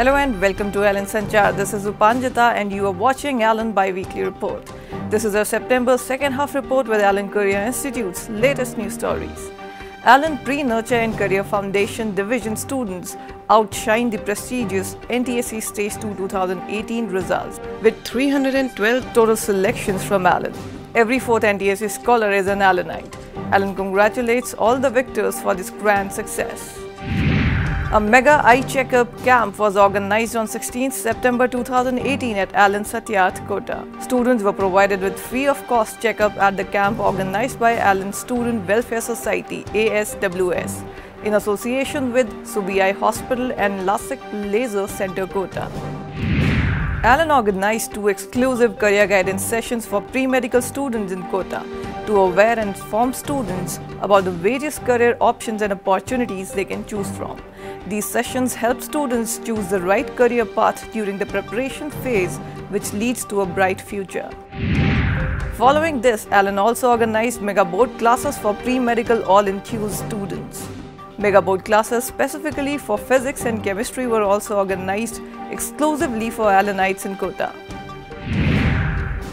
Hello and welcome to Allen Sanchar. This is Upanjita and you are watching Allen Bi-Weekly Report. This is our September second half report with Allen Career Institute's latest news stories. Allen Pre-Nurture and Career Foundation Division students outshine the prestigious NTSE Stage 2 2018 results with 312 total selections from Allen. Every fourth NTSE scholar is an Allenite. Allen congratulates all the victors for this grand success. A mega eye checkup camp was organized on 16 September 2018 at Allen Satyarth, Kota. Students were provided with free of cost checkup at the camp organized by Allen Student Welfare Society ASWS in association with SuVi Hospital and LASIK Laser Center Kota. Allen organized two exclusive career guidance sessions for pre-medical students in Kota to aware and inform students about the various career options and opportunities they can choose from. These sessions help students choose the right career path during the preparation phase which leads to a bright future. Following this, Allen also organized mega board classes for pre-medical all-enthused students. Mega board classes specifically for physics and chemistry were also organized exclusively for Allenites in Kota.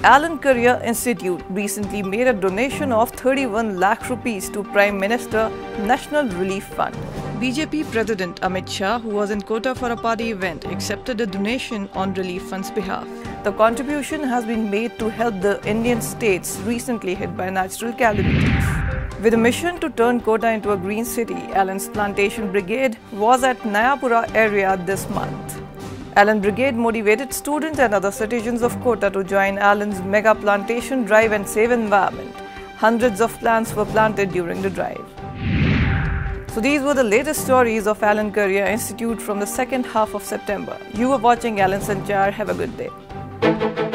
Allen Career Institute recently made a donation of 31 lakh rupees to Prime Minister National Relief Fund. BJP President Amit Shah, who was in Kota for a party event, accepted a donation on Relief Fund's behalf. The contribution has been made to help the Indian states recently hit by natural calamities. With a mission to turn Kota into a green city, Allen's Plantation Brigade was at Nayapura area this month. Allen Brigade motivated students and other citizens of Kota to join Allen's mega plantation drive and save environment. Hundreds of plants were planted during the drive. So these were the latest stories of Allen Career Institute from the second half of September. You are watching Allen Sanchar. Have a good day.